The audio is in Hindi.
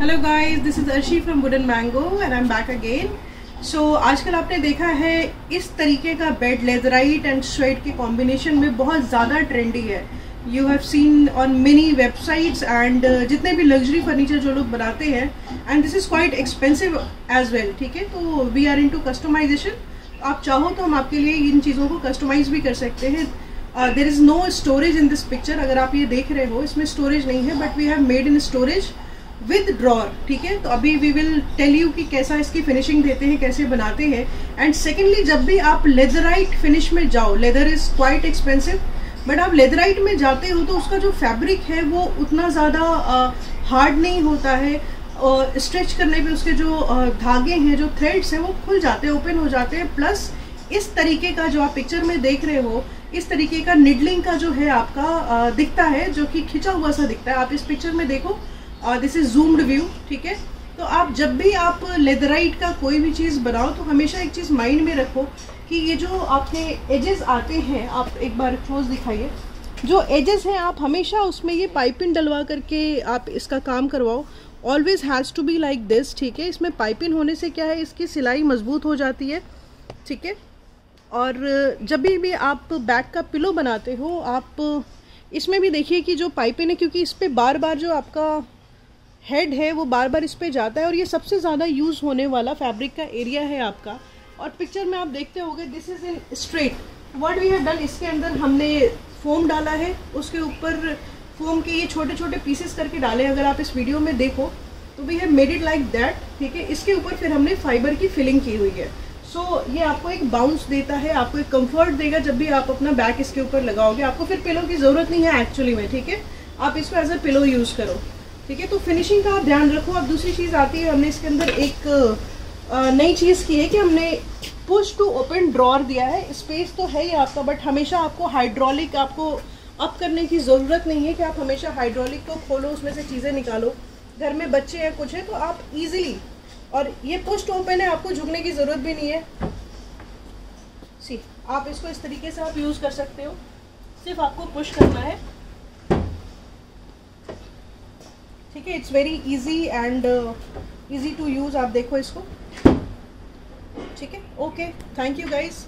Hello guys this is Arshi from wooden mango and I am back again so आजकल आपने देखा है, इस तरीके का बेड लेदराइट एंड स्वेट के कॉम्बिनेशन में बहुत ज़्यादा ट्रेंडी है। You have seen on many websites and जितने भी लग्जरी फर्नीचर जो लोग बनाते हैं and this is quite expensive as well ठीक है? तो we are into customization आप चाहो तो हम आपके लिए इन चीज़ों को कस्टमाइज भी कर सकते हैं। There is no storage in this picture अगर आप ये देख रहे हो, इसमें स्टोरेज नहीं है but we have made in storage with drawer ठीक है? तो अभी वी विल टेल यू कि कैसा इसकी फिनिशिंग देते हैं, कैसे बनाते हैं। एंड सेकेंडली जब भी आप लेदराइट फिनिश में जाओ leather is quite expensive but आप लेदराइट में जाते हो तो उसका जो फैब्रिक है वो उतना ज़्यादा हार्ड नहीं होता है। और स्ट्रेच करने पे उसके जो धागे हैं, जो थ्रेड्स हैं, वो खुल जाते हैं ओपन हो जाते हैं। प्लस इस तरीके का जो आप पिक्चर में देख रहे हो, इस तरीके का निडलिंग का जो है आपका दिखता है, जो कि खिंचा हुआ सा दिखता है। आप इस पिक्चर में देखो दिस इज़ जूम्ड व्यू ठीक है? तो आप जब भी आप लेदराइट का कोई भी चीज़ बनाओ तो हमेशा एक चीज़ माइंड में रखो कि ये जो आपके एजेस आते हैं, आप एक बार क्लोज दिखाइए। जो एजेस हैं, आप हमेशा उसमें ये पाइपिंग डलवा करके आप इसका काम करवाओ। Always has to be like this ठीक है? इसमें पाइपिंग होने से क्या है? इसकी सिलाई मज़बूत हो जाती है, ठीक है? और जब भी भी आप बैक का पिलो बनाते हो, आप इसमें भी देखिए कि जो पाइपिंग है, क्योंकि इस पर बार बार जो आपका हेड है वो बार बार इस पर जाता है और ये सबसे ज़्यादा यूज़ होने वाला फैब्रिक का एरिया है आपका। और पिक्चर में आप देखते होंगे this is in straight word we have done इसके अंदर हमने फोम डाला है उसके ऊपर फोम के ये छोटे छोटे पीसेस करके डाले अगर आप इस वीडियो में देखो तो we have made it like that ठीक है? इसके ऊपर फिर हमने फाइबर की फिलिंग की हुई है। सो so, ये आपको एक बाउंस देता है आपको एक कंफर्ट देगा जब भी आप अपना बैक इसके ऊपर लगाओगे। आपको फिर पिलो की ज़रूरत नहीं है एक्चुअली में ठीक है? आप इसको एज अ पिलो यूज़ करो। ठीक है तो फिनिशिंग का आप ध्यान रखो। अब दूसरी चीज़ आती है, हमने इसके अंदर एक नई चीज़ की है कि हमने पुश टू ओपन ड्रॉर दिया है। स्पेस तो है ही आपका बट हमेशा आपको हाइड्रोलिक आपको अप करने की ज़रूरत नहीं है कि आप हमेशा हाइड्रोलिक को खोलो, उसमें से चीज़ें निकालो। घर में बच्चे हैं, कुछ है तो आप इजीली और ये पुश टू ओपन है, आपको झुकने की ज़रूरत भी नहीं है। सी आप इसको इस तरीके से आप यूज़ कर सकते हो। सिर्फ़ आपको पुश करना है। ठीक है it's very easy and easy to use आप देखो इसको। ठीक है? Okay thank you guys